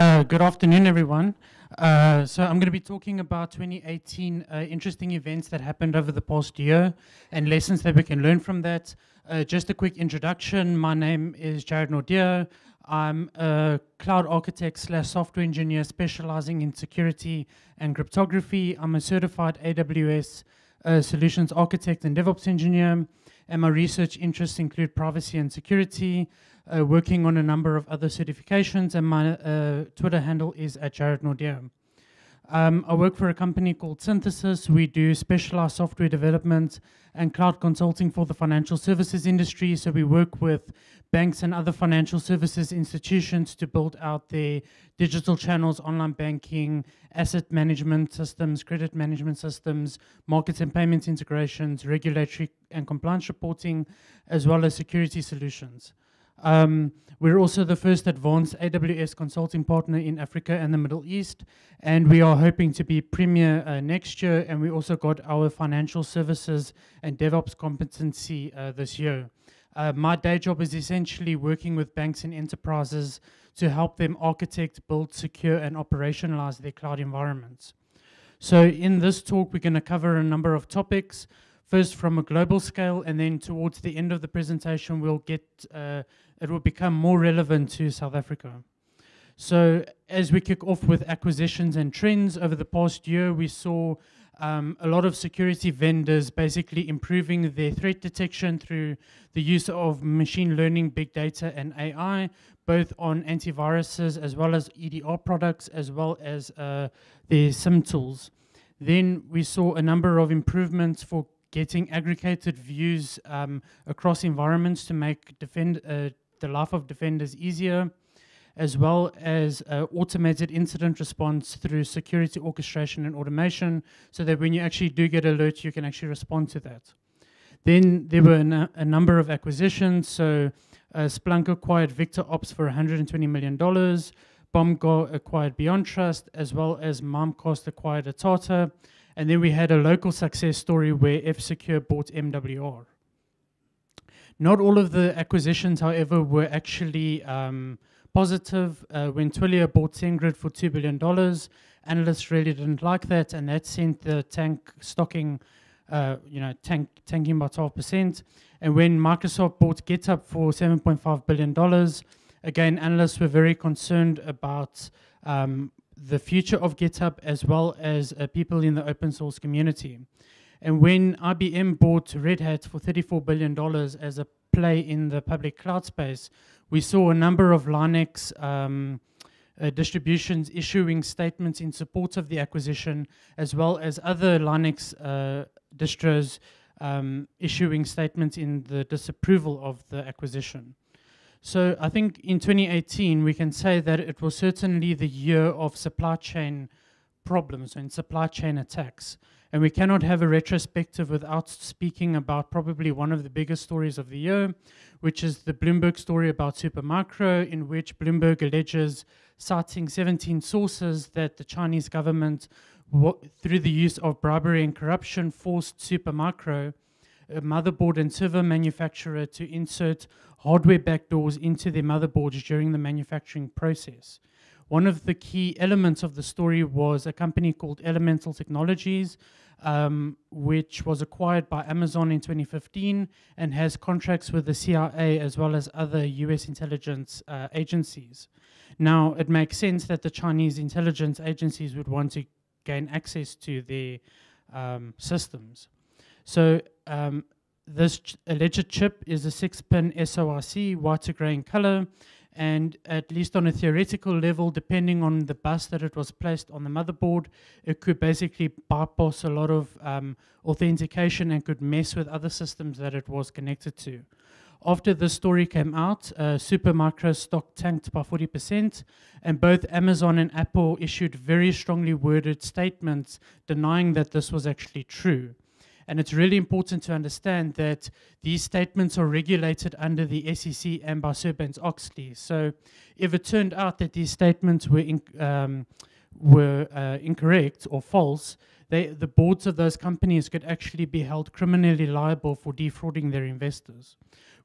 Uh, good afternoon, everyone. Uh, so I'm going to be talking about 2018 uh, interesting events that happened over the past year and lessons that we can learn from that. Uh, just a quick introduction. My name is Jared Naude. I'm a cloud architect slash software engineer specializing in security and cryptography. I'm a certified AWS uh, solutions architect and DevOps engineer. And my research interests include privacy and security, uh, working on a number of other certifications, and my uh, Twitter handle is at Jared Naude. Um, I work for a company called Synthesis. We do specialized software development and cloud consulting for the financial services industry. So we work with banks and other financial services institutions to build out their digital channels, online banking, asset management systems, credit management systems, markets and payments integrations, regulatory and compliance reporting, as well as security solutions. Um, we're also the first advanced AWS consulting partner in Africa and the Middle East, and we are hoping to be premier uh, next year. And we also got our financial services and DevOps competency uh, this year. Uh, my day job is essentially working with banks and enterprises to help them architect, build, secure, and operationalize their cloud environments. So, in this talk, we're going to cover a number of topics first from a global scale, and then towards the end of the presentation, we'll get uh, it will become more relevant to South Africa. So, as we kick off with acquisitions and trends over the past year, we saw um, a lot of security vendors basically improving their threat detection through the use of machine learning, big data, and AI, both on antiviruses as well as EDR products, as well as uh, their SIEM tools. Then we saw a number of improvements for getting aggregated views um, across environments to make defend, uh, the life of defenders easier, as well as uh, automated incident response through security orchestration and automation, so that when you actually do get alerts, you can actually respond to that. Then there were a, number of acquisitions. So uh, Splunk acquired VictorOps for $120 million. Bomgar acquired BeyondTrust, as well as Mimecast acquired Ataata. And then we had a local success story where F Secure bought MWR. Not all of the acquisitions, however, were actually um, positive. Uh, when Twilio bought SendGrid for $2 billion, analysts really didn't like that, and that sent the tank stocking, uh, you know, tank, tanking by 12%. And when Microsoft bought GitHub for $7.5 billion, again, analysts were very concerned about um, the future of GitHub as well as uh, people in the open source community. And when IBM bought Red Hat for $34 billion as a play in the public cloud space, we saw a number of Linux um, uh, distributions issuing statements in support of the acquisition, as well as other Linux uh, distros um, issuing statements in the disapproval of the acquisition. So I think in 2018, we can say that it was certainly the year of supply chain problems and supply chain attacks. And we cannot have a retrospective without speaking about probably one of the biggest stories of the year, which is the Bloomberg story about Supermicro, in which Bloomberg alleges, citing 17 sources, that the Chinese government, through the use of bribery and corruption, forced Supermicro, a motherboard and server manufacturer, to insert hardware backdoors into their motherboards during the manufacturing process. One of the key elements of the story was a company called Elemental Technologies, um, which was acquired by Amazon in 2015 and has contracts with the CIA as well as other US intelligence uh, agencies. Now, it makes sense that the Chinese intelligence agencies would want to gain access to their um, systems. So, um, this ch alleged chip is a six pin SOIC, white to gray in color. And at least on a theoretical level, depending on the bus that it was placed on the motherboard, it could basically bypass a lot of um, authentication and could mess with other systems that it was connected to. After this story came out, uh, Supermicro stock tanked by 40%, and both Amazon and Apple issued very strongly worded statements denying that this was actually true. And it's really important to understand that these statements are regulated under the SEC and by Sarbanes Oxley. So if it turned out that these statements were, um, were uh, incorrect or false, they, the boards of those companies could actually be held criminally liable for defrauding their investors,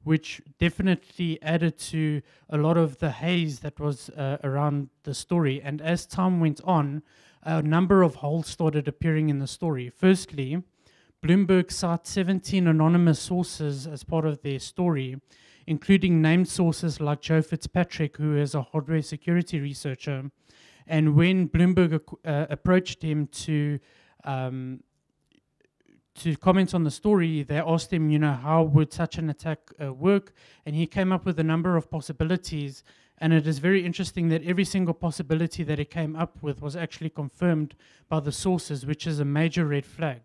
which definitely added to a lot of the haze that was uh, around the story. And as time went on, a number of holes started appearing in the story. Firstly, Bloomberg cites 17 anonymous sources as part of their story, including named sources like Joe Fitzpatrick, who is a hardware security researcher. And when Bloomberg uh, approached him to um, to comment on the story, they asked him, you know, how would such an attack uh, work? And he came up with a number of possibilities. And it is very interesting that every single possibility that he came up with was actually confirmed by the sources, which is a major red flag.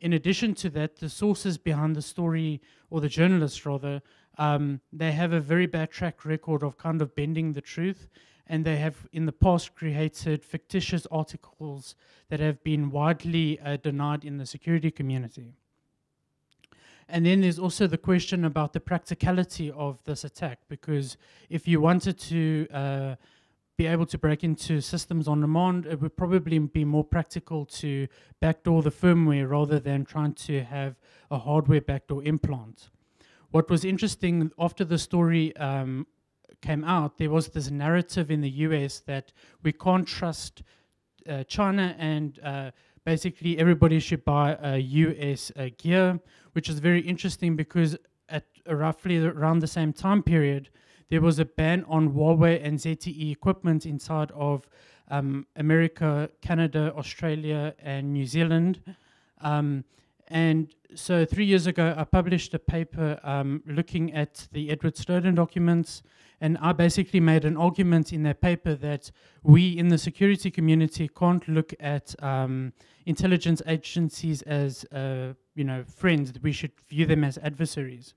In addition to that, the sources behind the story, or the journalists rather, um, they have a very bad track record of kind of bending the truth and they have in the past created fictitious articles that have been widely uh, denied in the security community. And then there's also the question about the practicality of this attack, because if you wanted to uh, be able to break into systems on demand, it would probably be more practical to backdoor the firmware rather than trying to have a hardware backdoor implant. What was interesting after the story um, came out, there was this narrative in the US that we can't trust uh, China and uh, basically everybody should buy US uh, gear, which is very interesting because at roughly around the same time period, there was a ban on Huawei and ZTE equipment inside of um, America, Canada, Australia, and New Zealand. Um, and so three years ago, I published a paper um, looking at the Edward Snowden documents, and I basically made an argument in that paper that we in the security community can't look at um, intelligence agencies as, uh, you know, friends. We should view them as adversaries.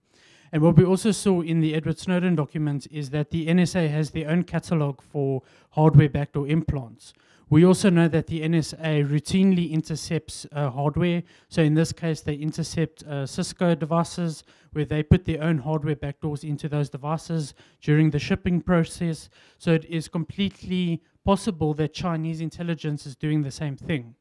And what we also saw in the Edward Snowden documents is that the NSA has their own catalog for hardware backdoor implants. We also know that the NSA routinely intercepts uh, hardware. So in this case, they intercept uh, Cisco devices where they put their own hardware backdoors into those devices during the shipping process. So it is completely possible that Chinese intelligence is doing the same thing.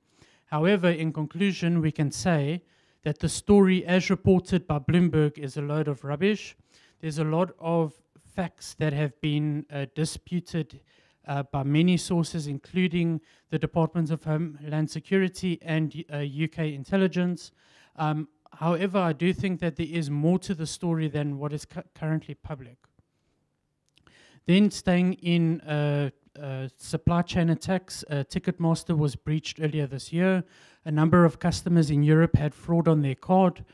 However, in conclusion, we can say that the story as reported by Bloomberg is a load of rubbish. There's a lot of facts that have been uh, disputed uh, by many sources, including the Department of Homeland Security and uh, UK intelligence. Um, however, I do think that there is more to the story than what is cu currently public. Then, staying in uh, uh, supply chain attacks, uh, Ticketmaster was breached earlier this year. A number of customers in Europe had fraud on their card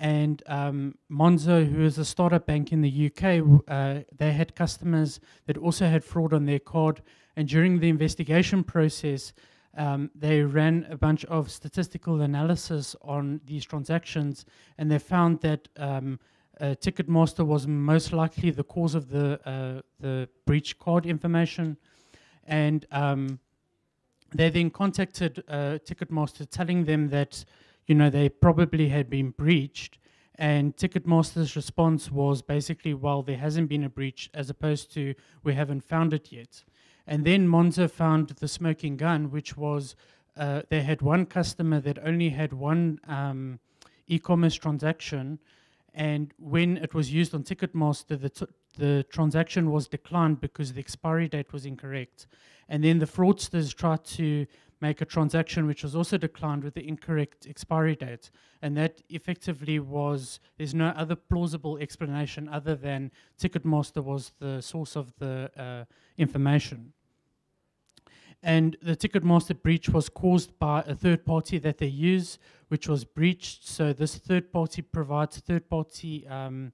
and um, Monzo, who is a startup bank in the UK, uh, they had customers that also had fraud on their card. And during the investigation process, um, they ran a bunch of statistical analysis on these transactions, and they found that um, uh, Ticketmaster was most likely the cause of the uh, the breach card information, and um, they then contacted uh, Ticketmaster, telling them that you know, they probably had been breached. And Ticketmaster's response was basically, well, there hasn't been a breach, as opposed to we haven't found it yet. And then Monzo found the smoking gun, which was uh, they had one customer that only had one um, e commerce transaction. And when it was used on Ticketmaster, the, the transaction was declined because the expiry date was incorrect. And then the fraudsters tried to make a transaction which was also declined with the incorrect expiry date. And that effectively was, there's no other plausible explanation other than Ticketmaster was the source of the uh, information. And the Ticketmaster breach was caused by a third party that they use, which was breached. So this third party provides third party um,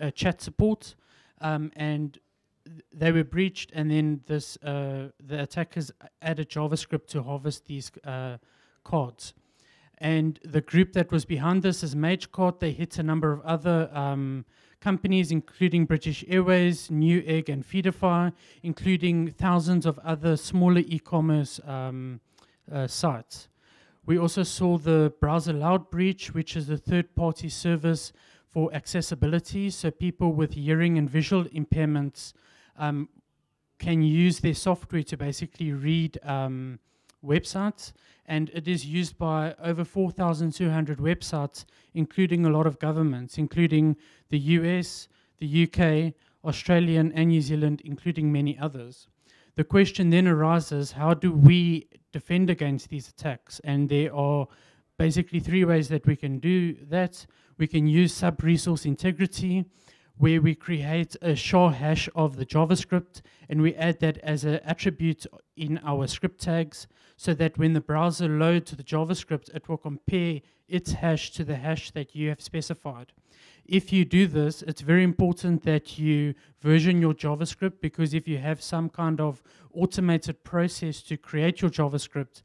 uh, chat support. Um, and they were breached, and then this uh, the attackers added JavaScript to harvest these uh, cards. And the group that was behind this is MageCart. They hit a number of other um, companies, including British Airways, Newegg, and Feedify, including thousands of other smaller e-commerce um, uh, sites. We also saw the Browsealoud breach, which is a third-party service for accessibility, so people with hearing and visual impairments um, can use their software to basically read um, websites, and it is used by over 4,200 websites, including a lot of governments, including the US, the UK, Australian, and New Zealand, including many others. The question then arises how do we defend against these attacks? And there are basically three ways that we can do that. We can use sub resource integrity, where we create a SHA hash of the JavaScript and we add that as an attribute in our script tags so that when the browser loads the JavaScript, it will compare its hash to the hash that you have specified. If you do this, it's very important that you version your JavaScript because if you have some kind of automated process to create your JavaScript,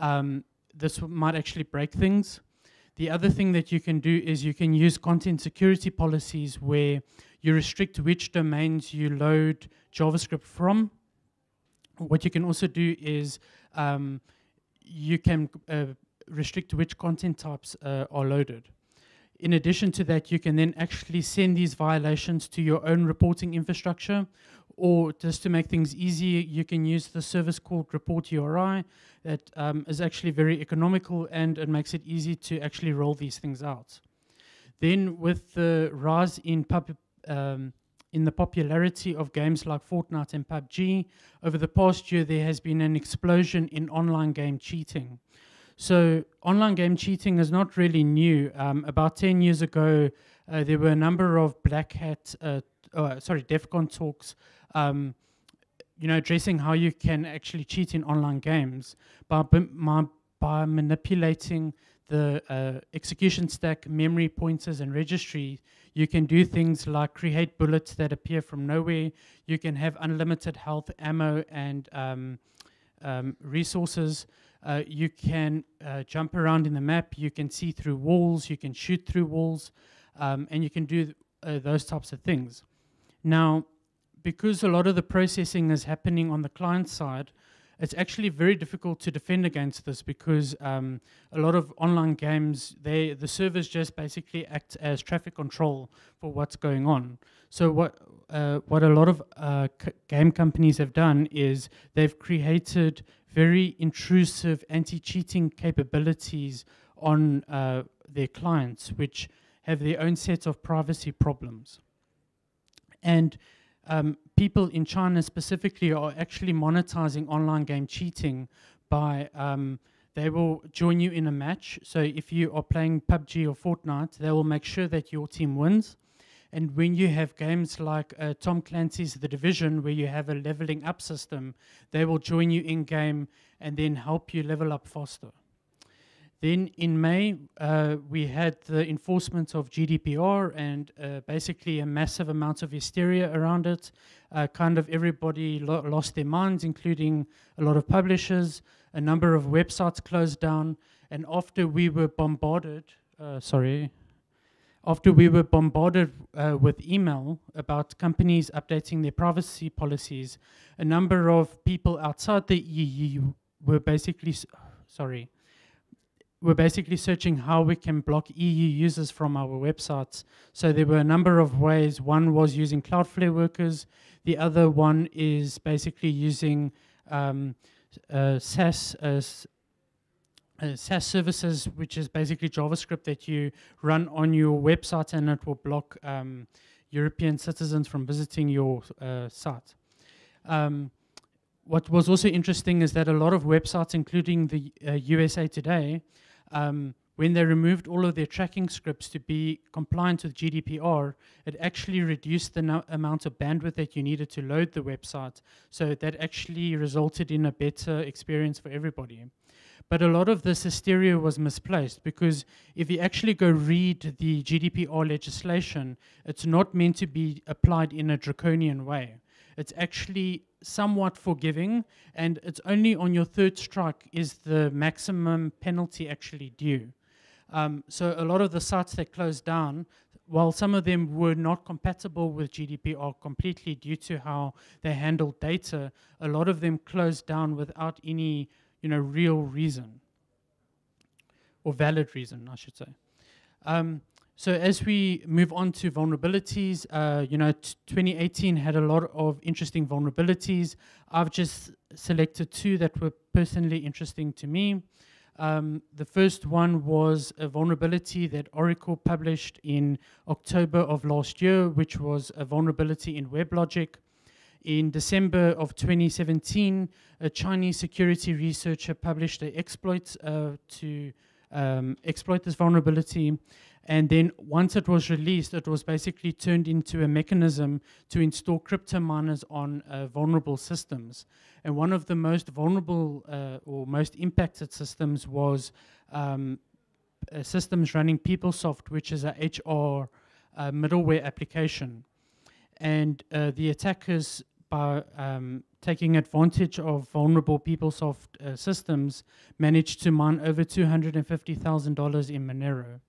um, this might actually break things. The other thing that you can do is you can use content security policies where you restrict which domains you load JavaScript from. What you can also do is um, you can uh, restrict which content types uh, are loaded. In addition to that, you can then actually send these violations to your own reporting infrastructure, or just to make things easier, you can use the service called Report URI that um, is actually very economical and it makes it easy to actually roll these things out. Then with the rise in pub, um, in the popularity of games like Fortnite and PUBG, over the past year there has been an explosion in online game cheating. So online game cheating is not really new. Um, about 10 years ago, uh, there were a number of black hat, uh, uh, sorry, DEF CON talks um, you know, addressing how you can actually cheat in online games by, by, by manipulating the uh, execution stack, memory pointers, and registry, you can do things like create bullets that appear from nowhere. You can have unlimited health, ammo, and um, um, resources. Uh, you can uh, jump around in the map. You can see through walls. You can shoot through walls, um, and you can do uh, those types of things. Now, because a lot of the processing is happening on the client side, it's actually very difficult to defend against this because um, a lot of online games, they the servers just basically act as traffic control for what's going on. So what uh, what a lot of uh, game companies have done is they've created very intrusive anti-cheating capabilities on uh, their clients, which have their own set of privacy problems. And um, people in China specifically are actually monetizing online game cheating by um, they will join you in a match. So if you are playing PUBG or Fortnite, they will make sure that your team wins. And when you have games like uh, Tom Clancy's The Division, where you have a leveling up system, they will join you in game and then help you level up faster. Then in May, uh, we had the enforcement of GDPR and uh, basically a massive amount of hysteria around it. Uh, kind of everybody lo lost their minds, including a lot of publishers. A number of websites closed down. And after we were bombarded, uh, sorry, after we were bombarded uh, with email about companies updating their privacy policies, a number of people outside the EU were basically, sorry, we're basically searching how we can block EU users from our websites. So there were a number of ways. One was using Cloudflare workers. The other one is basically using um, uh, SaaS as uh, SaaS services, which is basically JavaScript that you run on your website and it will block um, European citizens from visiting your uh, site. Um, what was also interesting is that a lot of websites, including the uh, USA Today, um, when they removed all of their tracking scripts to be compliant with GDPR, it actually reduced the no amount of bandwidth that you needed to load the website. So that actually resulted in a better experience for everybody. But a lot of this hysteria was misplaced because if you actually go read the GDPR legislation, it's not meant to be applied in a draconian way. It's actually somewhat forgiving, and it's only on your third strike is the maximum penalty actually due. Um, so a lot of the sites that closed down, while some of them were not compatible with GDPR completely due to how they handled data, a lot of them closed down without any, you know, real reason or valid reason, I should say. Um, so as we move on to vulnerabilities, uh, you know, 2018 had a lot of interesting vulnerabilities. I've just selected two that were personally interesting to me. Um, the first one was a vulnerability that Oracle published in October of last year, which was a vulnerability in WebLogic. In December of 2017, a Chinese security researcher published an exploit uh, to um, exploit this vulnerability. And then once it was released, it was basically turned into a mechanism to install crypto miners on uh, vulnerable systems. And one of the most vulnerable uh, or most impacted systems was um, uh, systems running PeopleSoft, which is a HR uh, middleware application. And uh, the attackers, by um, taking advantage of vulnerable PeopleSoft uh, systems, managed to mine over $250,000 in Monero.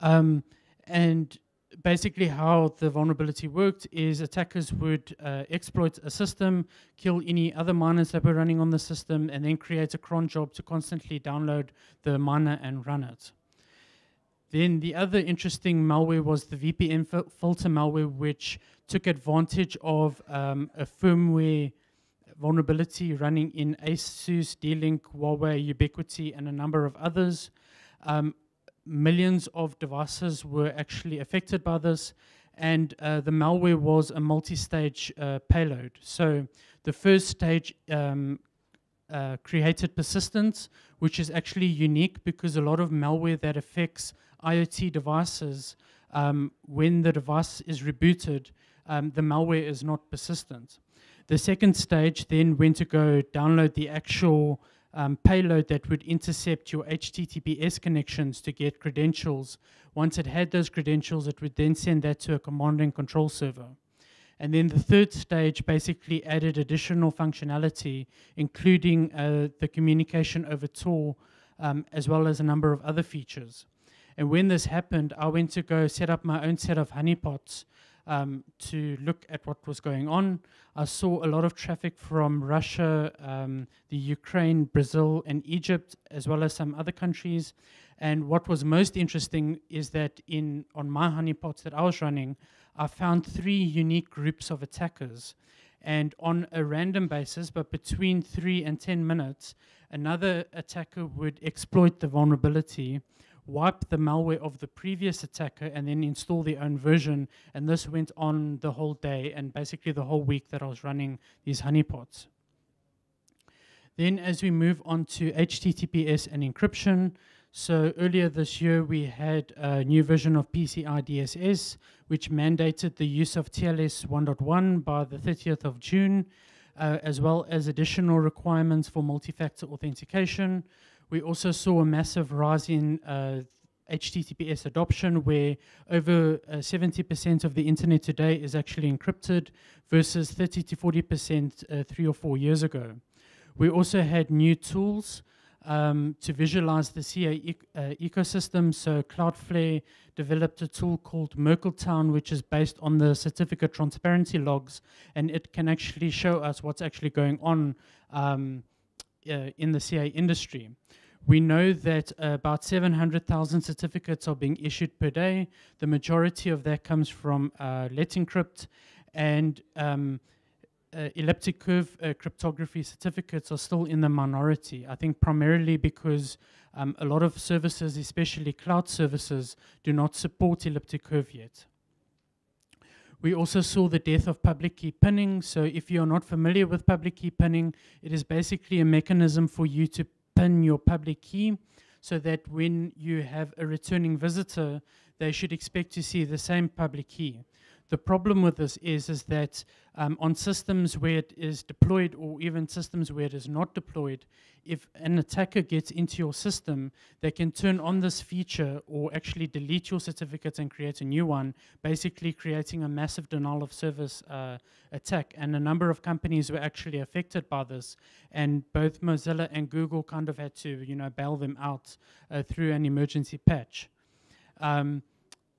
Um, and basically, how the vulnerability worked is attackers would uh, exploit a system, kill any other miners that were running on the system, and then create a cron job to constantly download the miner and run it. Then the other interesting malware was the VPN fil filter malware, which took advantage of um, a firmware vulnerability running in ASUS, D-Link, Huawei, Ubiquiti, and a number of others. Um, millions of devices were actually affected by this, and uh, the malware was a multi-stage uh, payload. So the first stage um, uh, created persistence, which is actually unique because a lot of malware that affects IoT devices, um, when the device is rebooted, um, the malware is not persistent. The second stage then went to go download the actual um, payload that would intercept your HTTPS connections to get credentials. Once it had those credentials, it would then send that to a command and control server. And then the third stage basically added additional functionality, including uh, the communication over Tor, um, as well as a number of other features. And when this happened, I went to go set up my own set of honeypots um, to look at what was going on. I saw a lot of traffic from Russia, um, the Ukraine, Brazil, and Egypt, as well as some other countries. And what was most interesting is that in on my honeypots that I was running, I found three unique groups of attackers. And on a random basis, but between three and 10 minutes, another attacker would exploit the vulnerability wipe the malware of the previous attacker and then install their own version. And this went on the whole day and basically the whole week that I was running these honeypots. Then as we move on to HTTPS and encryption, so earlier this year we had a new version of PCI DSS, which mandated the use of TLS 1.1 by the 30th of June, uh, as well as additional requirements for multi-factor authentication. We also saw a massive rise in uh, HTTPS adoption, where over 70% uh, of the internet today is actually encrypted versus 30 to 40% uh, three or four years ago. We also had new tools um, to visualize the CA e uh, ecosystem. So Cloudflare developed a tool called Merkle-Town, which is based on the certificate transparency logs, and it can actually show us what's actually going on um, uh, in the CA industry. We know that uh, about 700,000 certificates are being issued per day. The majority of that comes from uh, Let's Encrypt and um, uh, elliptic curve uh, cryptography certificates are still in the minority. I think primarily because um, a lot of services, especially cloud services, do not support elliptic curve yet. We also saw the death of public key pinning. So if you're not familiar with public key pinning, it is basically a mechanism for you to pin your public key so that when you have a returning visitor, they should expect to see the same public key. The problem with this is, is that um, on systems where it is deployed or even systems where it is not deployed, if an attacker gets into your system, they can turn on this feature or actually delete your certificate and create a new one, basically creating a massive denial of service uh, attack. And a number of companies were actually affected by this. And both Mozilla and Google kind of had to, you know, bail them out uh, through an emergency patch. Um,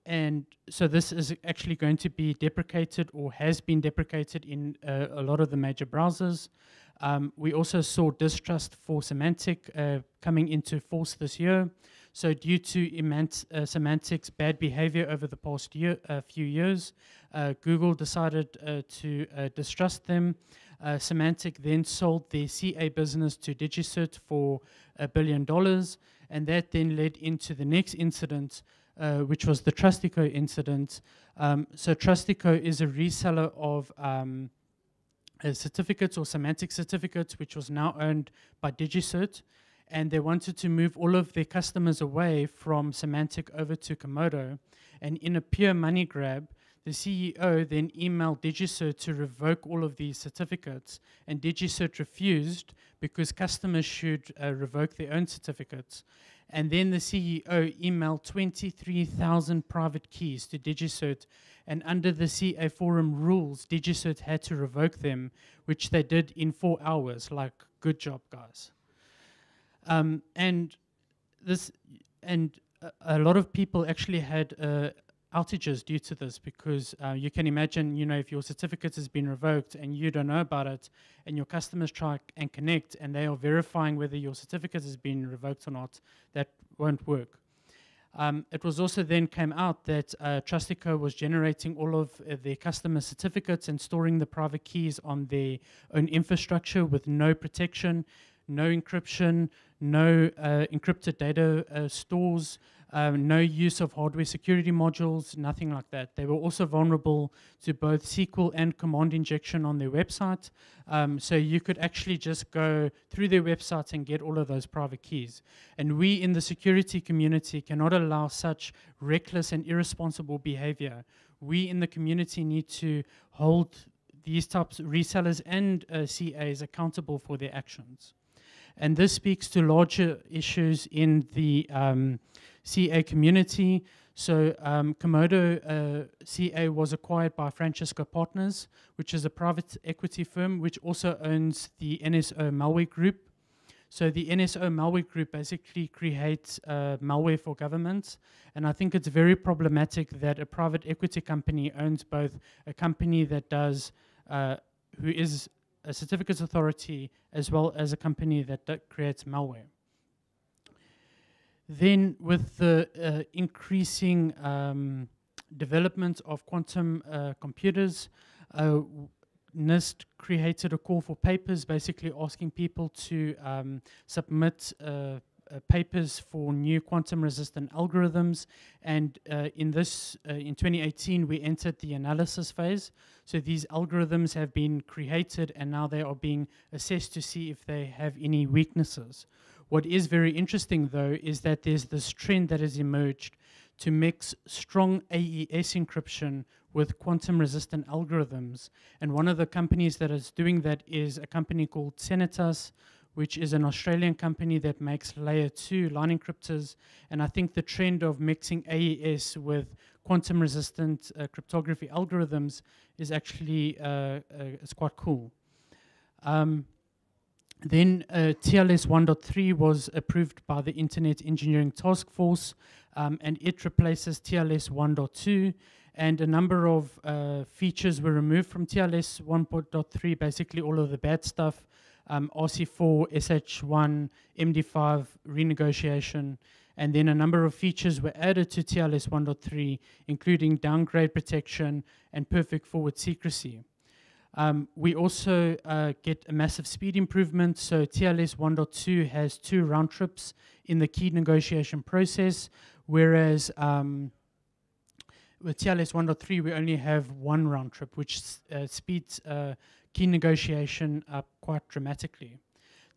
and so this is actually going to be deprecated or has been deprecated in uh, a lot of the major browsers. Um, we also saw distrust for Symantec uh, coming into force this year. So due to uh, Symantec's bad behavior over the past year, few years, uh, Google decided uh, to uh, distrust them. Symantec then sold their CA business to DigiCert for a billion dollars, and that then led into the next incident, uh, which was the Trustico incident. Um, so Trustico is a reseller of um, uh, certificates or Symantec certificates, which was now owned by DigiCert, and they wanted to move all of their customers away from Symantec over to Comodo. And in a pure money grab, the CEO then emailed DigiCert to revoke all of these certificates, and DigiCert refused because customers should uh, revoke their own certificates. And then the CEO emailed 23,000 private keys to DigiCert, and under the CA forum rules, DigiCert had to revoke them, which they did in four hours. Like, good job, guys. Um, and this, and a, a, lot of people actually had uh, outages due to this because uh, you can imagine, you know, if your certificate has been revoked and you don't know about it, and your customers try and connect and they are verifying whether your certificate has been revoked or not, that won't work. Um, it was also then came out that uh, Trustico was generating all of uh, their customer certificates and storing the private keys on their own infrastructure with no protection, no encryption, no uh, encrypted data uh, stores, um, no use of hardware security modules, nothing like that. They were also vulnerable to both SQL and command injection on their website. Um, so you could actually just go through their websites and get all of those private keys. And we in the security community cannot allow such reckless and irresponsible behavior. We in the community need to hold these types of resellers and uh, CAs accountable for their actions. And this speaks to larger issues in the um, CA community. So um, Comodo uh, CA was acquired by Francisco Partners, which is a private equity firm which also owns the NSO Malware Group. So the NSO Malware Group basically creates uh, malware for governments, and I think it's very problematic that a private equity company owns both a company that does, uh, who is a certificates authority, as well as a company that, that creates malware. Then, with the uh, increasing um, development of quantum uh, computers, uh, NIST created a call for papers, basically asking people to um, submit uh, uh, papers for new quantum resistant algorithms. And uh, in this, in 2018, we entered the analysis phase. So these algorithms have been created and now they are being assessed to see if they have any weaknesses. What is very interesting, though, is that there's this trend that has emerged to mix strong AES encryption with quantum resistant algorithms. And one of the companies that is doing that is a company called Senetas, which is an Australian company that makes layer two line encryptors. And I think the trend of mixing AES with quantum resistant uh, cryptography algorithms is actually uh, uh, is quite cool. Um, then uh, TLS 1.3 was approved by the Internet Engineering Task Force, um, and it replaces TLS 1.2. And a number of uh, features were removed from TLS 1.3, basically all of the bad stuff, um, RC4, SH1, MD5 renegotiation, and then a number of features were added to TLS 1.3, including downgrade protection and perfect forward secrecy. Um, we also uh, get a massive speed improvement. So TLS 1.2 has two round trips in the key negotiation process, whereas um, with TLS 1.3 we only have one round trip, which uh, speeds uh, key negotiation up quite dramatically.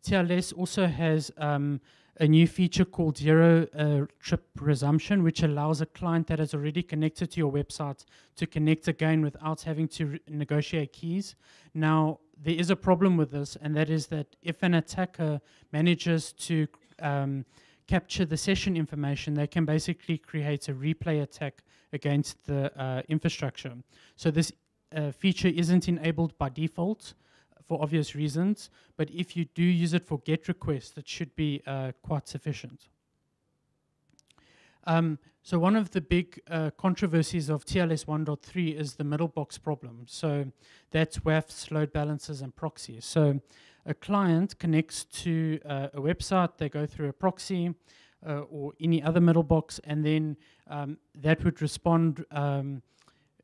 TLS also has um, a new feature called zero uh, trip resumption, which allows a client that has already connected to your website to connect again without having to negotiate keys. Now, there is a problem with this, and that is that if an attacker manages to um, capture the session information, they can basically create a replay attack against the uh, infrastructure. So this uh, feature isn't enabled by default for obvious reasons, but if you do use it for GET requests, it should be uh, quite sufficient. Um, so one of the big uh, controversies of TLS 1.3 is the middle box problem. So that's WAFs, load balancers, and proxies. So a client connects to uh, a website, they go through a proxy uh, or any other middle box, and then um, that would respond, um,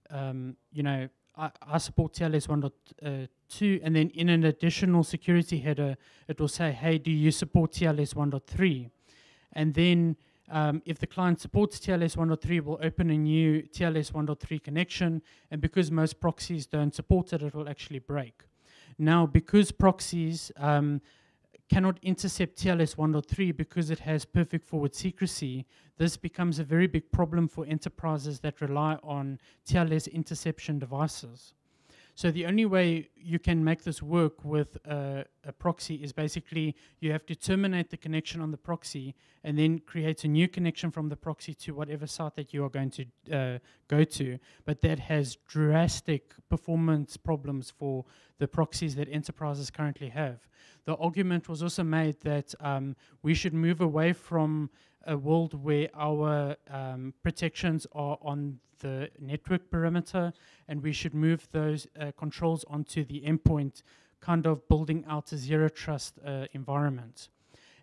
um you know, I, I support TLS 1.2 1.2, and then in an additional security header, it will say, hey, do you support TLS 1.3? And then um, if the client supports TLS 1.3, we'll open a new TLS 1.3 connection, and because most proxies don't support it, it will actually break. Now, because proxies um, cannot intercept TLS 1.3 because it has perfect forward secrecy, this becomes a very big problem for enterprises that rely on TLS interception devices. So the only way you can make this work with a, a, proxy is basically you have to terminate the connection on the proxy and then create a new connection from the proxy to whatever site that you are going to uh, go to. But that has drastic performance problems for the proxies that enterprises currently have. The argument was also made that um, we should move away from a world where our um, protections are on the network perimeter, and we should move those uh, controls onto the endpoint, kind of building out a zero trust uh, environment.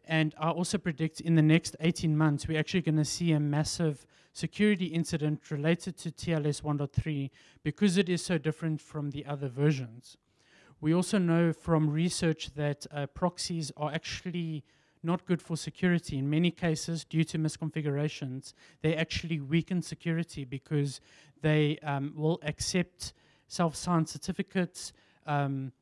And I also predict in the next 18 months, we're actually going to see a massive security incident related to TLS 1.3 because it is so different from the other versions. We also know from research that uh, proxies are actually not good for security. In many cases, due to misconfigurations, they actually weaken security because they um, will accept self-signed certificates, um,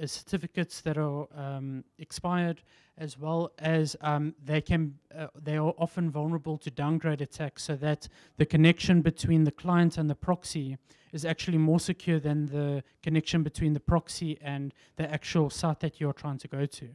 uh, certificates that are um, expired, as well as um, they can uh, they are often vulnerable to downgrade attacks, so that the connection between the client and the proxy is actually more secure than the connection between the proxy and the actual site that you're trying to go to.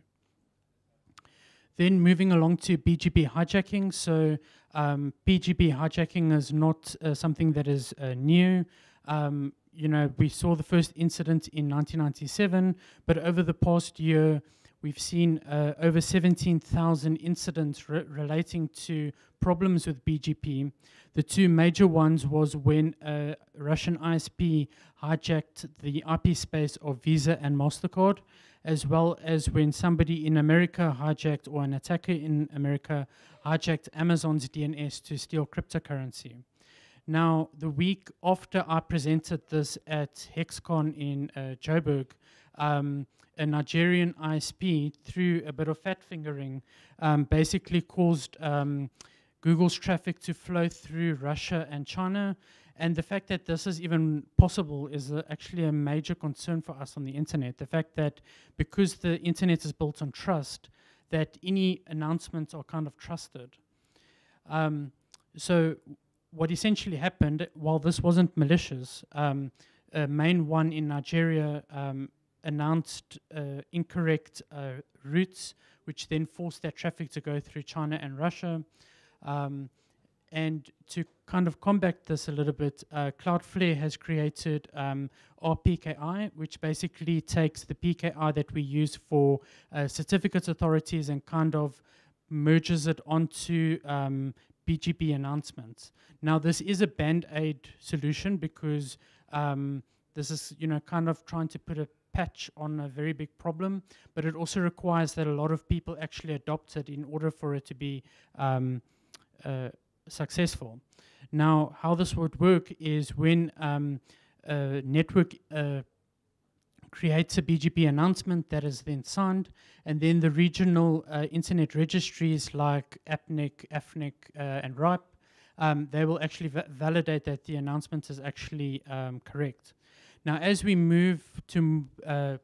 Then moving along to BGP hijacking. So um, BGP hijacking is not uh, something that is uh, new. Um, you know, we saw the first incident in 1997, but over the past year, we've seen uh, over 17,000 incidents re relating to problems with BGP. The two major ones was when a Russian ISP hijacked the IP space of Visa and MasterCard, as well as when somebody in America hijacked, or an attacker in America hijacked Amazon's DNS to steal cryptocurrency. Now, the week after I presented this at HexCon in uh, Joburg, um, a Nigerian ISP, through a bit of fat fingering, um, basically caused um, Google's traffic to flow through Russia and China and the fact that this is even possible is uh, actually a major concern for us on the internet. The fact that because the internet is built on trust, that any announcements are kind of trusted. Um, so what essentially happened, while this wasn't malicious, um, MainOne in Nigeria um, announced uh, incorrect uh, routes, which then forced that traffic to go through China and Russia. Um, and to kind of combat this a little bit, uh, Cloudflare has created um, RPKI, which basically takes the PKI that we use for uh, certificates authorities and kind of merges it onto um, BGP announcements. Now, this is a band-aid solution because um, this is, you know, kind of trying to put a patch on a very big problem, but it also requires that a lot of people actually adopt it in order for it to be um, uh, successful. Now, how this would work is when um, a network uh, creates a BGP announcement that is then signed, and then the regional uh, internet registries like APNIC, AFRINIC, uh, and RIPE, um, they will actually va validate that the announcement is actually um, correct. Now, as we move to, uh,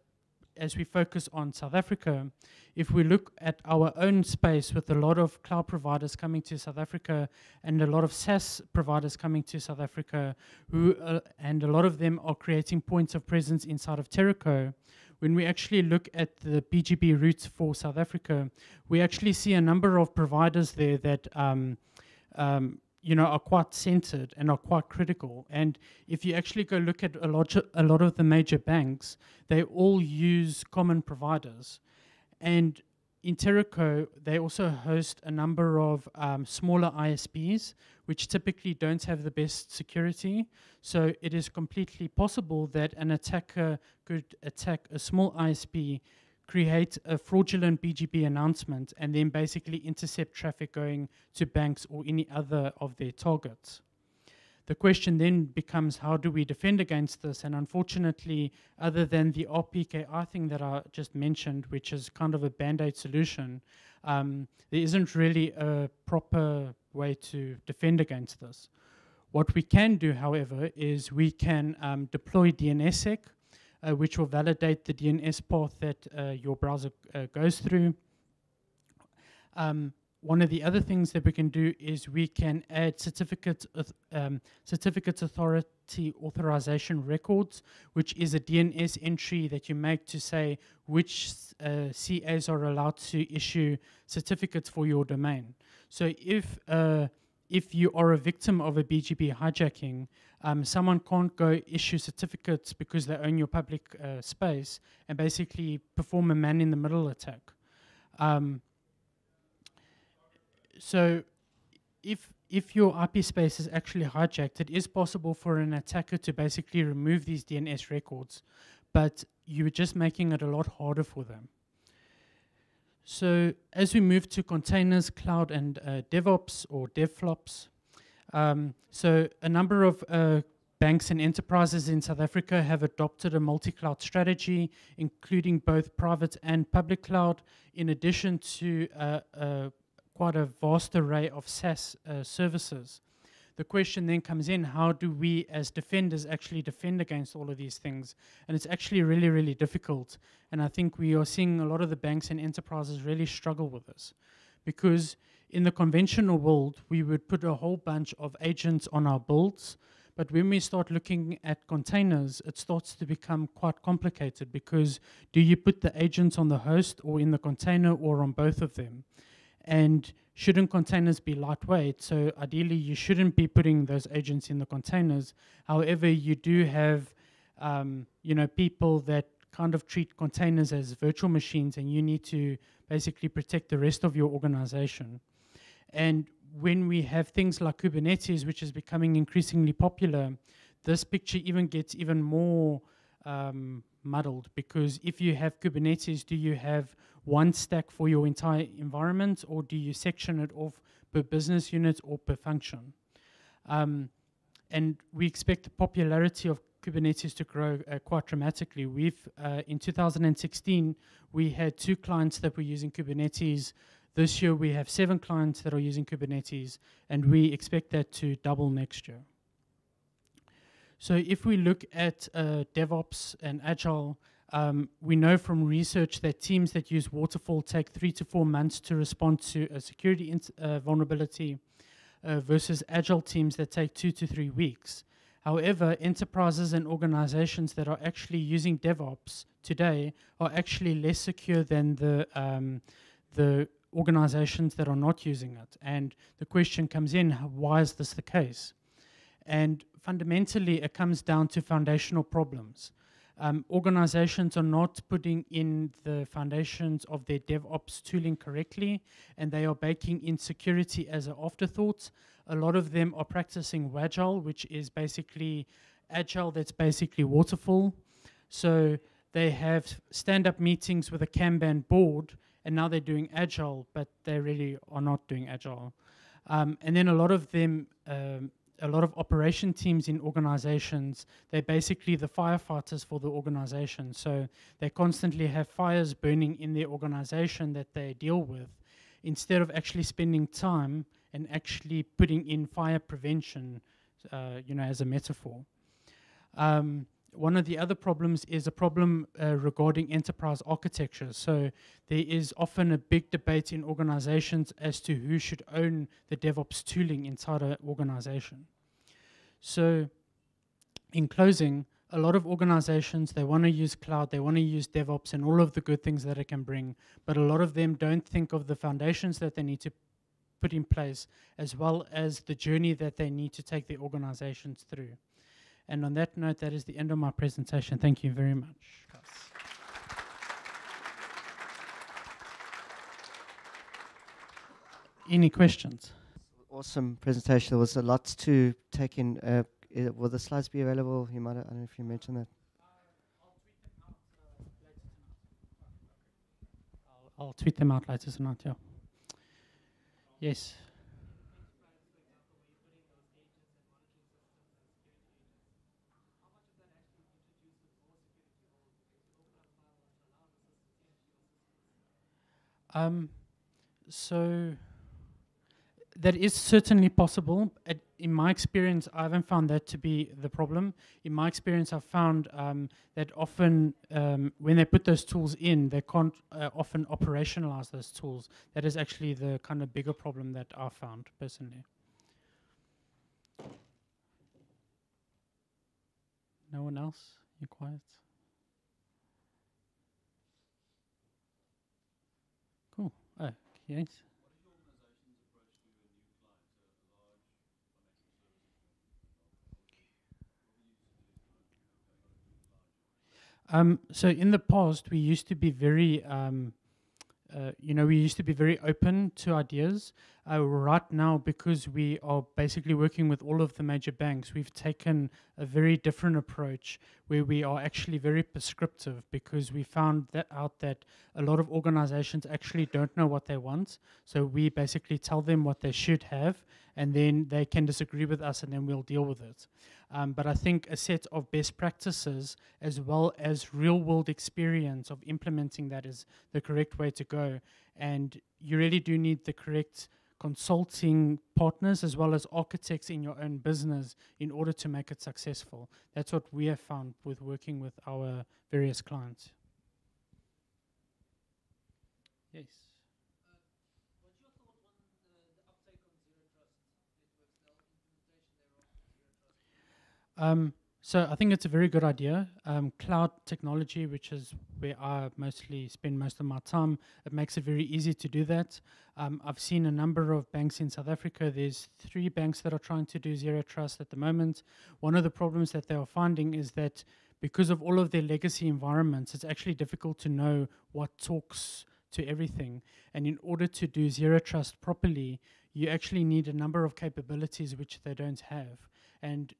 as we focus on South Africa, if we look at our own space with a lot of cloud providers coming to South Africa and a lot of SaaS providers coming to South Africa, who uh, and a lot of them are creating points of presence inside of Teraco, when we actually look at the BGP routes for South Africa, we actually see a number of providers there that um, um, you know are quite centered and are quite critical. And if you actually go look at a lot, a lot of the major banks, they all use common providers. And in Teraco, they also host a number of um, smaller ISPs, which typically don't have the best security. So it is completely possible that an attacker could attack a small ISP, create a fraudulent BGP announcement, and then basically intercept traffic going to banks or any other of their targets. the question then becomes how do we defend against this? And unfortunately, other than the RPKI thing that I just mentioned, which is kind of a band aid solution, um, there isn't really a proper way to defend against this. What we can do, however, is we can um, deploy DNSSEC, uh, which will validate the DNS path that uh, your browser uh, goes through. Um, one of the other things that we can do is we can add certificate um, certificates authority authorization records, which is a DNS entry that you make to say which uh, CAs are allowed to issue certificates for your domain. So if uh, if you are a victim of a BGP hijacking, um, someone can't go issue certificates because they own your public uh, space and basically perform a man in the middle attack. Um, so if if your IP space is actually hijacked, it is possible for an attacker to basically remove these DNS records, but you're just making it a lot harder for them. So as we move to containers, cloud, and uh, DevOps or DevFlops, um, so a number of uh, banks and enterprises in South Africa have adopted a multi-cloud strategy, including both private and public cloud, in addition to uh, uh quite a vast array of SaaS uh, services. The question then comes in, how do we as defenders actually defend against all of these things? And it's actually really, really difficult. And I think we are seeing a lot of the banks and enterprises really struggle with this. Because in the conventional world, we would put a whole bunch of agents on our builds, but when we start looking at containers, it starts to become quite complicated because do you put the agents on the host or in the container or on both of them? And shouldn't containers be lightweight? So ideally, you shouldn't be putting those agents in the containers. However, you do have, um, you know, people that kind of treat containers as virtual machines, and you need to basically protect the rest of your organization. And when we have things like Kubernetes, which is becoming increasingly popular, this picture even gets even more um, muddled because if you have Kubernetes, do you have one stack for your entire environment, or do you section it off per business unit or per function? Um, and we expect the popularity of Kubernetes to grow uh, quite dramatically. We've uh, in 2016 we had two clients that were using Kubernetes. This year we have seven clients that are using Kubernetes, and we expect that to double next year. So if we look at uh, DevOps and Agile, um, we know from research that teams that use Waterfall take three to four months to respond to a security uh, vulnerability uh, versus Agile teams that take two to three weeks. However, enterprises and organizations that are actually using DevOps today are actually less secure than the, um, the organizations that are not using it. And the question comes in, why is this the case? And fundamentally, it comes down to foundational problems. Um, organizations are not putting in the foundations of their DevOps tooling correctly, and they are baking in security as an afterthought. A lot of them are practicing Wagile, which is basically agile that's basically waterfall. So they have stand-up meetings with a Kanban board, and now they're doing agile, but they really are not doing agile. Um, and then a lot of them um, a lot of operation teams in organizations, they're basically the firefighters for the organization. So they constantly have fires burning in their organization that they deal with instead of actually spending time and actually putting in fire prevention, uh, you know, as a metaphor. Um, one of the other problems is a problem uh, regarding enterprise architecture. So there is often a big debate in organizations as to who should own the DevOps tooling inside an organization. So in closing, a lot of organizations, they want to use cloud, they want to use DevOps and all of the good things that it can bring, but a lot of them don't think of the foundations that they need to put in place, as well as the journey that they need to take their organizations through. And on that note, that is the end of my presentation. Thank you very much. Any questions? Awesome presentation. There was a lot to take in. Uh, will the slides be available? You might. I don't know if you mentioned that. I'll tweet them out later tonight, yeah. Yes. Um, so that is certainly possible. At, in my experience, I haven't found that to be the problem. In my experience, I've found um, that often um, when they put those tools in, they can't uh, often operationalize those tools. That is actually the kind of bigger problem that I found personally. No one else? You're quiet. Cool. Oh, yes. Um, so in the past, we used to be very, um, uh, you know, we used to be very open to ideas. Uh, right now, because we are basically working with all of the major banks, we've taken a very different approach where we are actually very prescriptive because we found that out that a lot of organizations actually don't know what they want. So we basically tell them what they should have, and then they can disagree with us, and then we'll deal with it. Um, but I think a set of best practices as well as real world experience of implementing that is the correct way to go. And you really do need the correct consulting partners as well as architects in your own business in order to make it successful. That's what we have found with working with our various clients. Yes. Um, so I think it's a very good idea. Um, cloud technology, which is where I mostly spend most of my time, it makes it very easy to do that. Um, I've seen a number of banks in South Africa. There's three banks that are trying to do zero trust at the moment. One of the problems that they are finding is that because of all of their legacy environments, it's actually difficult to know what talks to everything. And in order to do zero trust properly, you actually need a number of capabilities which they don't have. And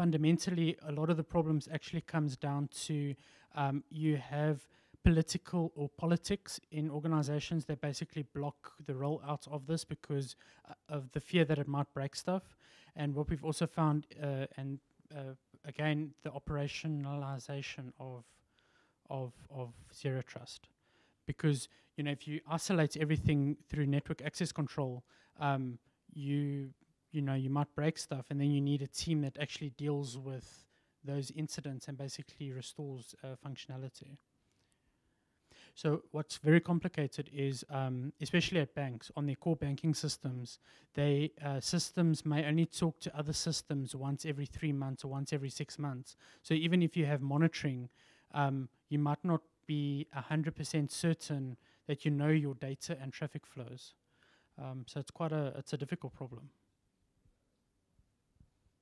fundamentally, a lot of the problems actually comes down to um, you have political or politics in organizations that basically block the rollout of this because uh, of the fear that it might break stuff. And what we've also found, uh, and uh, again, the operationalization of of of zero trust, because you know if you isolate everything through network access control, um, you you know you might break stuff and then you need a team that actually deals with those incidents and basically restores uh, functionality. So what's very complicated is um, especially at banks on their core banking systems they uh, systems may only talk to other systems once every three months or once every six months. So even if you have monitoring um, you might not be 100% certain that you know your data and traffic flows. Um, so it's quite a it's a difficult problem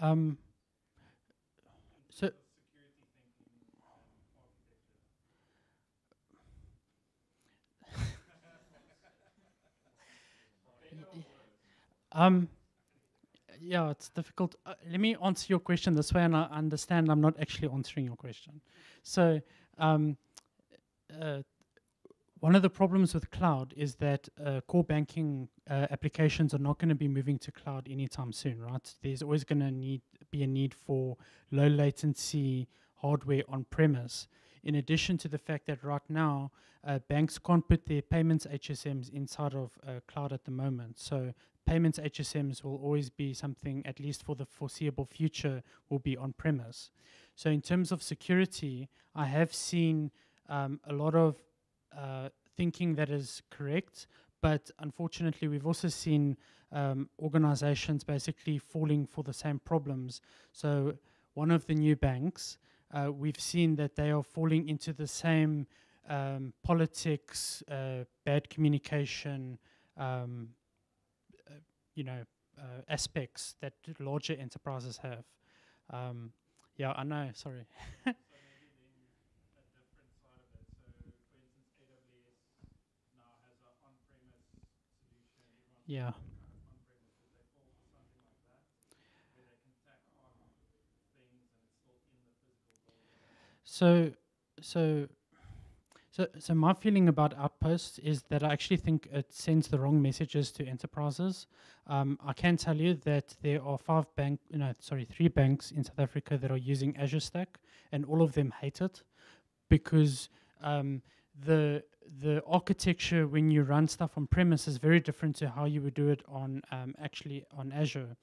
Um, so um, yeah, it's difficult. Uh, let me answer your question this way, and I understand I'm not actually answering your question. So, um, uh, one of the problems with cloud is that uh, core banking uh, applications are not going to be moving to cloud anytime soon, right? There's always going to need be a need for low latency hardware on premise. In addition to the fact that right now uh, banks can't put their payments HSMs inside of uh, cloud at the moment, so payments HSMs will always be something, at least for the foreseeable future, will be on premise. So in terms of security, I have seen um, a lot of uh, thinking that is correct, but unfortunately, we've also seen um, organizations basically falling for the same problems. So, one of the new banks, uh, we've seen that they are falling into the same um, politics, uh, bad communication, um, uh, you know, uh, aspects that larger enterprises have. Um, Yeah, I know. Sorry. Yeah. So, so, so, so my feeling about Outposts is that I actually think it sends the wrong messages to enterprises. Um, I can tell you that there are five bank, no, sorry, three banks in South Africa that are using Azure Stack, and all of them hate it because um, the the architecture when you run stuff on premise is very different to how you would do it on um, actually on Azure.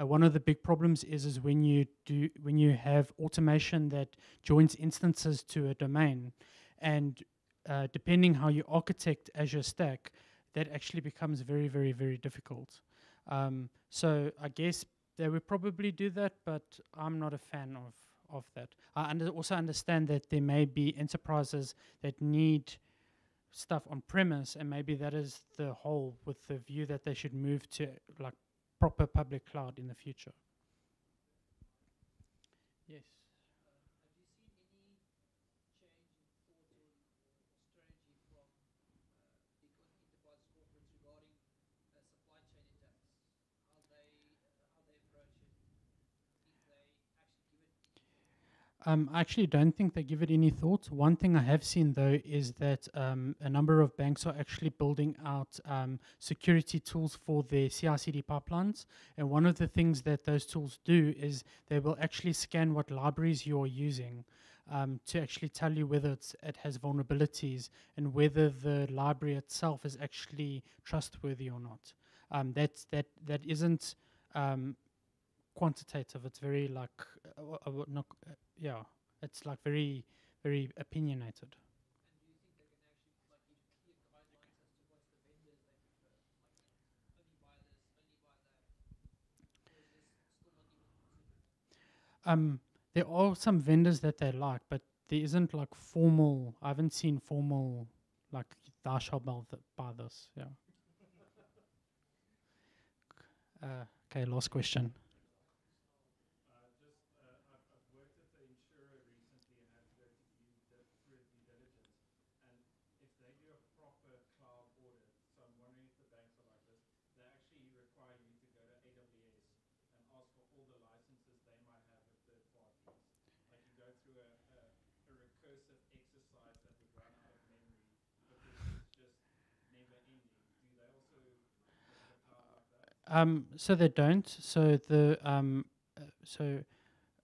Uh, one of the big problems is is when you do when you have automation that joins instances to a domain, and uh, depending how you architect Azure Stack, that actually becomes very very very difficult. Um, so I guess they would probably do that, but I'm not a fan of of that. I under also understand that there may be enterprises that need stuff on premise, and maybe that is the whole with the view that they should move to like proper public cloud in the future. Yes. Um, I actually don't think they give it any thought. One thing I have seen though is that um, a number of banks are actually building out um, security tools for their CI/CD pipelines. And one of the things that those tools do is they will actually scan what libraries you are using um, to actually tell you whether it has vulnerabilities and whether the library itself is actually trustworthy or not. Um, that's that that isn't um, quantitative. It's very like uh, uh, not, uh, yeah. It's like very very opinionated. Um, there are some vendors that they like, but there isn't like formal. I haven't seen formal like thou shalt buy this. Yeah. Uh, okay, last question. Um, so they don't. So the um, uh, so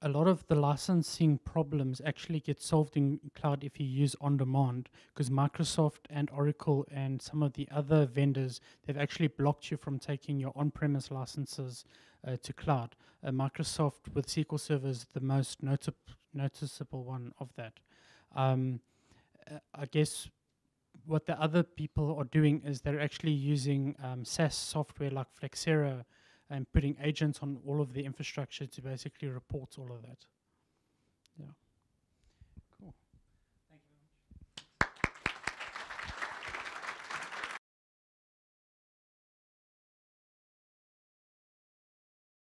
a lot of the licensing problems actually get solved in cloud if you use on demand because Microsoft and Oracle and some of the other vendors they've actually blocked you from taking your on-premise licenses uh, to cloud. Uh, Microsoft with SQL Server is the most noti- noticeable one of that. Um, uh, I guess what the other people are doing is they're actually using um, SaaS software like Flexera and putting agents on all of the infrastructure to basically report all of that.